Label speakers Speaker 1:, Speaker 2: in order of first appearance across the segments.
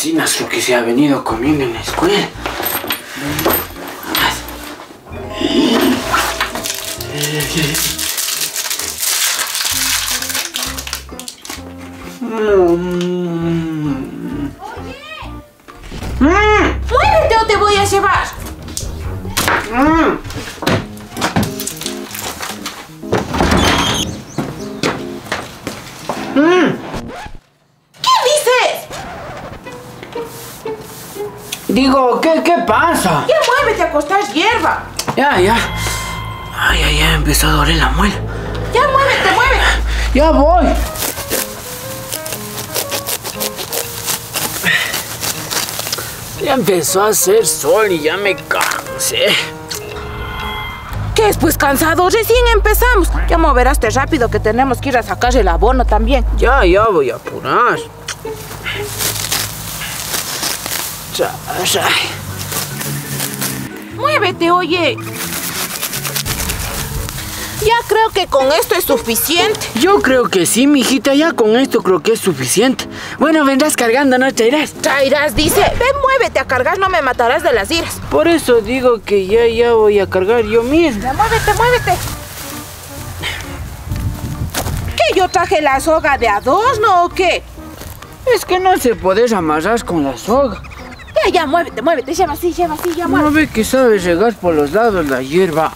Speaker 1: golosinas creo que se ha venido comiendo en la escuela.
Speaker 2: ¡Muévete
Speaker 1: Digo, ¿qué, qué pasa?
Speaker 2: Ya muévete a acostar hierba.
Speaker 1: Ya, ya. Ay, ay, ya empezó a doler la muela.
Speaker 2: Ya muévete, muévete.
Speaker 1: Ya voy. Ya empezó a hacer sol y ya me cansé.
Speaker 2: ¿Qué es pues cansado? Recién empezamos. Ya moveraste rápido que tenemos que ir a sacar el abono también.
Speaker 1: Ya, ya voy a apurar.
Speaker 2: Muévete, oye. Ya creo que con esto es suficiente.
Speaker 1: Yo creo que sí, mijita, ya con esto creo que es suficiente. Bueno, vendrás cargando, ¿no te irás?
Speaker 2: Traerás, dice. Ven, muévete a cargar, no me matarás de las iras.
Speaker 1: Por eso digo que ya, ya voy a cargar yo mismo.
Speaker 2: Ya, muévete, muévete. ¿Qué? ¿Yo traje la soga de adorno o qué?
Speaker 1: Es que no se puede amarrar con la soga.
Speaker 2: Ya, ya, muévete, muévete. Lleva así, lleva así, ya,
Speaker 1: No
Speaker 2: muévete.
Speaker 1: ve que sabe regar por los lados la hierba.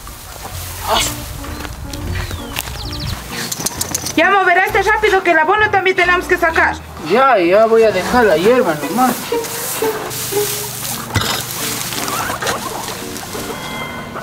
Speaker 2: Ya moveraste rápido que el abono también tenemos que sacar.
Speaker 1: Ya, ya voy a dejar la hierba nomás.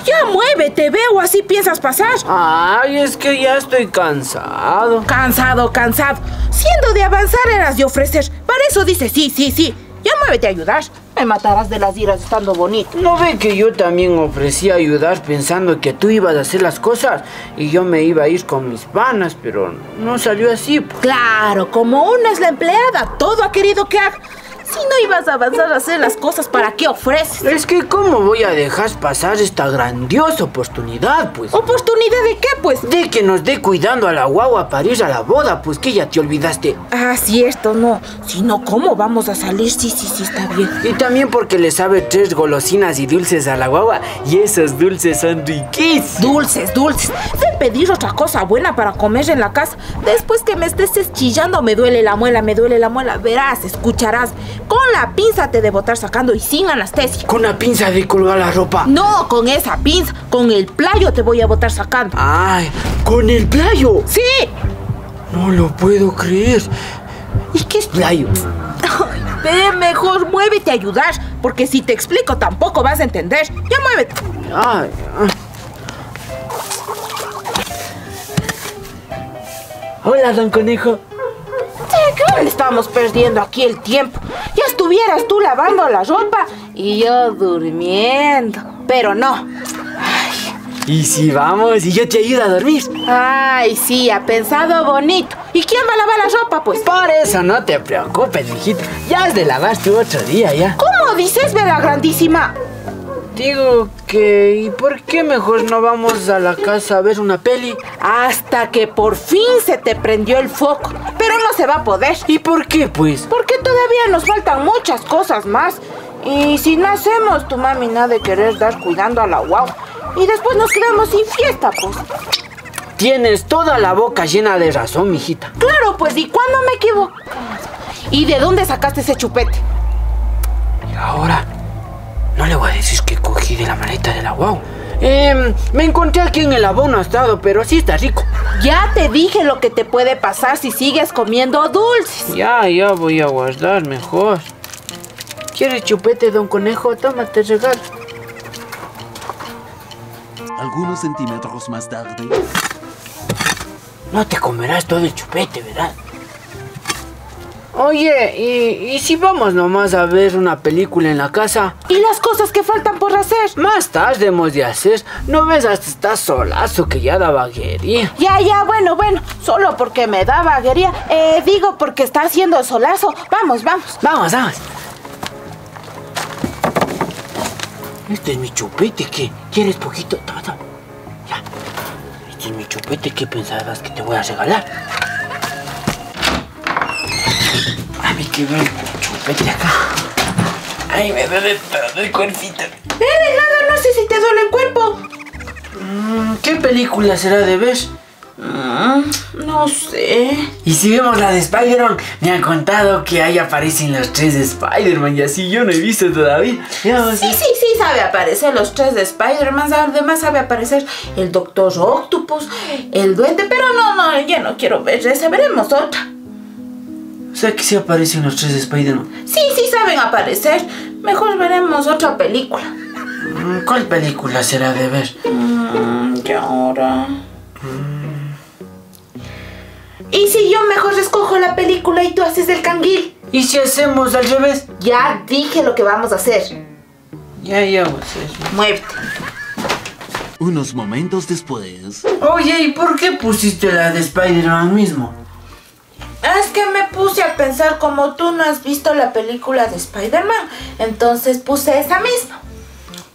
Speaker 2: Ya muévete, veo, así piensas pasar.
Speaker 1: Ay, es que ya estoy cansado.
Speaker 2: Cansado, cansado. Siendo de avanzar eras de ofrecer. Para eso dices sí, sí, sí. Ya muévete a ayudar. Me matarás de las iras estando bonito.
Speaker 1: ¿No ve que yo también ofrecí ayudar pensando que tú ibas a hacer las cosas y yo me iba a ir con mis panas, pero no salió así? pues.
Speaker 2: Claro, como una es la empleada, todo ha querido que haga. Si no ibas a avanzar a hacer las cosas, ¿para qué ofreces?
Speaker 1: Es que cómo voy a dejar pasar esta grandiosa oportunidad, pues.
Speaker 2: ¿Oportunidad de qué, pues?
Speaker 1: De que nos dé cuidando a la guagua para ir a la boda, pues que ya te olvidaste.
Speaker 2: Ah, cierto, no. Si no, ¿cómo vamos a salir? Sí, sí, sí, está bien.
Speaker 1: Y también porque le sabe tres golosinas y dulces a la guagua. Y esos dulces son riquísimos.
Speaker 2: Dulces, dulces. De pedir otra cosa buena para comer en la casa. Después que me estés chillando, me duele la muela, me duele la muela. Verás, escucharás. Con la pinza te debo estar sacando y sin anestesia.
Speaker 1: Con una pinza de colgar la ropa.
Speaker 2: No, con esa pinza. Con el playo te voy a botar sacando.
Speaker 1: Ay, con el playo.
Speaker 2: ¡Sí!
Speaker 1: No lo puedo creer. ¿Y qué es playo?
Speaker 2: Ve, mejor muévete a ayudar. Porque si te explico tampoco vas a entender. Ya muévete.
Speaker 1: Ay, ay. Hola, don Conejo.
Speaker 2: ¿Qué dónde estamos perdiendo aquí el tiempo? Ya estuvieras tú lavando la ropa y yo durmiendo. Pero no.
Speaker 1: ¿Y si vamos y yo te ayudo a dormir?
Speaker 2: Ay, sí, ha pensado bonito. ¿Y quién va a lavar la ropa, pues?
Speaker 1: Por eso no te preocupes, mijito. Ya has de lavar tú otro día, ya.
Speaker 2: ¿Cómo dices, Vera Grandísima?
Speaker 1: Digo que... ¿Y por qué mejor no vamos a la casa a ver una peli?
Speaker 2: Hasta que por fin se te prendió el foco. Pero no se va a poder.
Speaker 1: ¿Y por qué, pues?
Speaker 2: Porque todavía nos faltan muchas cosas más. Y si no hacemos, tu mami nada de querer dar cuidando a la guau. Y después nos quedamos sin fiesta, pues.
Speaker 1: Tienes toda la boca llena de razón, mijita.
Speaker 2: Claro, pues, ¿y cuándo me equivoco? ¿Y de dónde sacaste ese chupete?
Speaker 1: Y ahora, no le voy a decir que cogí de la maleta de la guau. Me encontré aquí en el abono estado, pero sí está rico.
Speaker 2: Ya te dije lo que te puede pasar si sigues comiendo dulces.
Speaker 1: Ya, ya voy a guardar mejor. ¿Quieres chupete, don Conejo? Tómate regalo.
Speaker 3: Algunos centímetros más tarde.
Speaker 1: No te comerás todo el chupete, ¿verdad? Oye, ¿y, y si vamos nomás a ver una película en la casa?
Speaker 2: ¿Y las cosas que faltan por hacer?
Speaker 1: Más tarde hemos de hacer. ¿No ves hasta está solazo que ya da vaguería?
Speaker 2: Ya, ya, bueno, bueno. Solo porque me da vaguería. Eh, digo porque está haciendo solazo. Vamos, vamos.
Speaker 1: Vamos, vamos. Este es mi chupete, ¿qué? ¿Quieres poquito? Toma, toma. Ya. Este es mi chupete, ¿qué pensabas que te voy a regalar? Que ven, chupete. acá. Ay, me duele todo el cuerpito.
Speaker 2: Eh, nada, no sé si te duele el cuerpo.
Speaker 1: Mm, ¿Qué película será de ver?
Speaker 2: Mm, no sé.
Speaker 1: Y si vemos la de Spider-Man, me han contado que ahí aparecen los tres de Spider-Man y así yo no he visto todavía.
Speaker 2: Sí, sí, sí, sabe aparecer los tres de Spider-Man. Además sabe aparecer el Doctor Octopus, el Duende. Pero no, no, ya no quiero ver esa. Veremos otra.
Speaker 1: O sea que sí aparecen los tres de Spider-Man.
Speaker 2: Sí, sí saben aparecer. Mejor veremos otra película.
Speaker 1: Mm, ¿Cuál película será de ver?
Speaker 2: Mm, y ahora. ¿Y si yo mejor escojo la película y tú haces el canguil?
Speaker 1: ¿Y si hacemos al revés?
Speaker 2: Ya dije lo que vamos a hacer.
Speaker 1: Ya, ya vamos a hacer.
Speaker 2: Muévete.
Speaker 3: Unos momentos después.
Speaker 1: Oye, ¿y por qué pusiste la de Spider-Man mismo?
Speaker 2: Es que me puse a pensar como tú no has visto la película de Spider-Man. Entonces puse esa misma.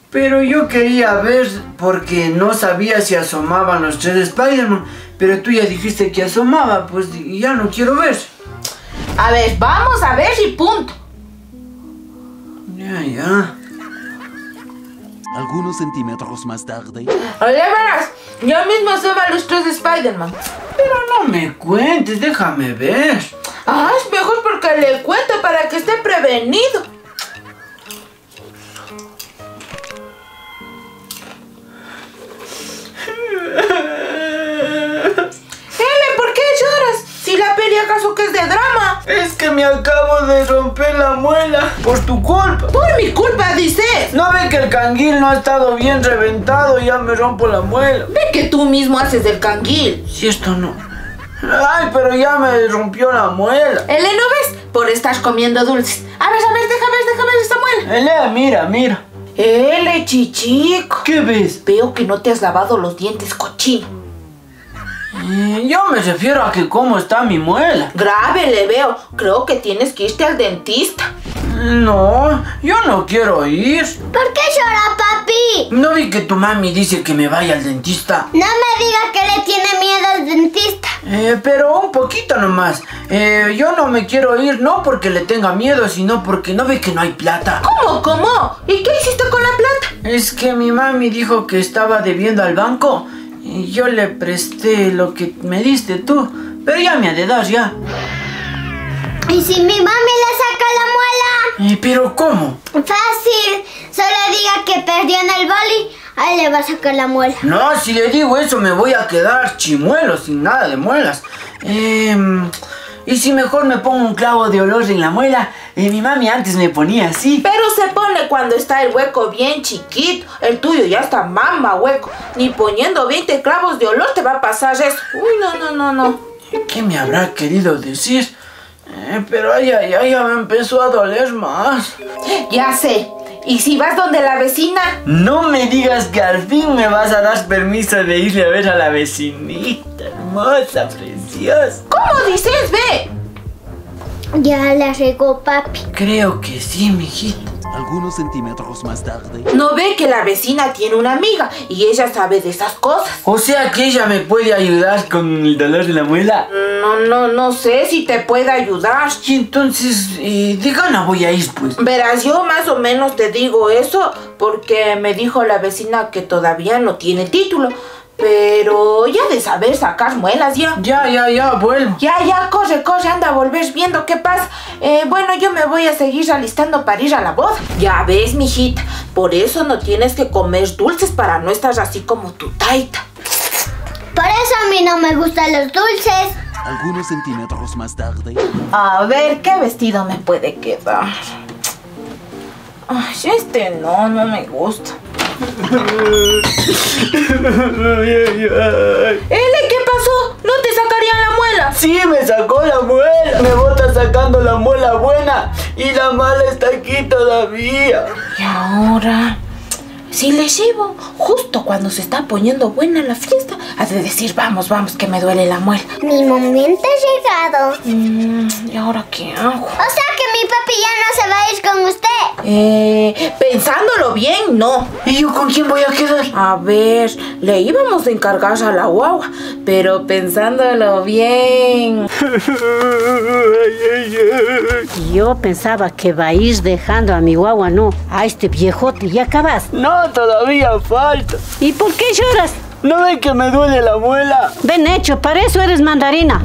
Speaker 1: Pero yo quería ver porque no sabía si asomaban los tres de Spider-Man. Pero tú ya dijiste que asomaba, pues ya no quiero ver.
Speaker 2: A ver, vamos a ver y punto.
Speaker 1: Ya, ya.
Speaker 3: Algunos centímetros más tarde.
Speaker 2: Oye, verás, yo mismo asoma los tres de Spider-Man.
Speaker 1: Pero no me cuentes, déjame ver.
Speaker 2: Ah, es mejor porque le cuento para que esté prevenido. Es
Speaker 1: que me acabo de romper la muela por tu culpa.
Speaker 2: Por mi culpa, dices.
Speaker 1: ¿No ve que el canguil no ha estado bien reventado y ya me rompo la muela?
Speaker 2: Ve que tú mismo haces el canguil.
Speaker 1: Si esto no. Ay, pero ya me rompió la muela.
Speaker 2: Ele, ¿no ves? Por estar comiendo dulces. A ver, a ver, déjame ver, déjame ver esta muela.
Speaker 1: Elea, mira, mira.
Speaker 2: Ele, chichico.
Speaker 1: ¿Qué ves?
Speaker 2: Veo que no te has lavado los dientes, cochino.
Speaker 1: Eh, Yo me refiero a que cómo está mi muela.
Speaker 2: Grave le veo. Creo que tienes que irte al dentista.
Speaker 1: No, yo no quiero ir.
Speaker 4: ¿Por qué llora papi?
Speaker 1: ¿No vi que tu mami dice que me vaya al dentista?
Speaker 4: No me diga que le tiene miedo al dentista.
Speaker 1: Eh, pero un poquito nomás. Eh, yo no me quiero ir, no porque le tenga miedo, sino porque no ve que no hay plata.
Speaker 2: ¿Cómo, cómo? ¿Y qué hiciste con la plata?
Speaker 1: Es que mi mami dijo que estaba debiendo al banco yo le presté lo que me diste tú. Pero ya me ha de dar ya.
Speaker 4: ¿Y si mi mami le saca la muela?
Speaker 1: Eh, pero ¿cómo?
Speaker 4: Fácil. Solo diga que perdió en el boli. Ahí le va a sacar la muela.
Speaker 1: No, si le digo eso me voy a quedar chimuelo sin nada de muelas. Em, y si mejor me pongo un clavo de olor en la muela, Eh, mi mami antes me ponía así.
Speaker 2: Pero se pone cuando está el hueco bien chiquito. El tuyo ya está mamba hueco. Ni poniendo 20 clavos de olor te va a pasar eso. Uy, no, no, no, no.
Speaker 1: ¿Qué me habrá querido decir? Eh, pero ay, ay, ay, ya me empezó a doler más.
Speaker 2: Ya sé. ¿Y si vas donde la vecina?
Speaker 1: No me digas que al fin me vas a dar permiso de irle a ver a la vecinita hermosa, preciosa.
Speaker 2: ¿Cómo dices? Ve.
Speaker 4: Ya la regó papi.
Speaker 1: Creo que sí, mijita.
Speaker 3: Algunos centímetros más tarde.
Speaker 2: No ve que la vecina tiene una amiga y ella sabe de esas cosas.
Speaker 1: O sea que ella me puede ayudar con el dolor de la muela.
Speaker 2: No, no, no sé si te puede ayudar.
Speaker 1: Y entonces, eh, de gana voy a ir, pues.
Speaker 2: Verás, yo más o menos te digo eso porque me dijo la vecina que todavía no tiene título. Pero ya de saber sacar muelas ya.
Speaker 1: Ya, ya, ya, vuelvo.
Speaker 2: Ya, ya, corre, corre, anda a volver viendo qué pasa. Eh, bueno, yo me voy a seguir alistando para ir a la boda. Ya ves, mijita, por eso no tienes que comer dulces para no estar así como tu taita.
Speaker 4: Por eso a mí no me gustan los dulces.
Speaker 3: Algunos centímetros más tarde.
Speaker 2: A ver, ¿qué vestido me puede quedar? Ay, este no, no me gusta. Ele, ¿qué pasó? ¿No te sacarían la muela?
Speaker 1: Sí, me sacó la muela. Me bota sacando la muela buena. Y la mala está aquí todavía.
Speaker 2: Y ahora, si le llevo justo cuando se está poniendo buena la fiesta, has de decir, vamos, vamos, que me duele la muela.
Speaker 4: Mi momento ha llegado.
Speaker 2: Mm, ¿Y ahora qué hago?
Speaker 4: O sea que mi papi ya
Speaker 2: Eh, pensándolo bien, no.
Speaker 1: ¿Y yo con quién voy a quedar?
Speaker 2: A ver, le íbamos a encargar a la guagua, pero pensándolo bien.
Speaker 5: Yo pensaba que va a ir dejando a mi guagua, no, a este viejote, y acabas.
Speaker 1: No, todavía falta.
Speaker 5: ¿Y por qué lloras?
Speaker 1: ¿No ven que me duele la muela?
Speaker 5: Ven hecho, para eso eres mandarina.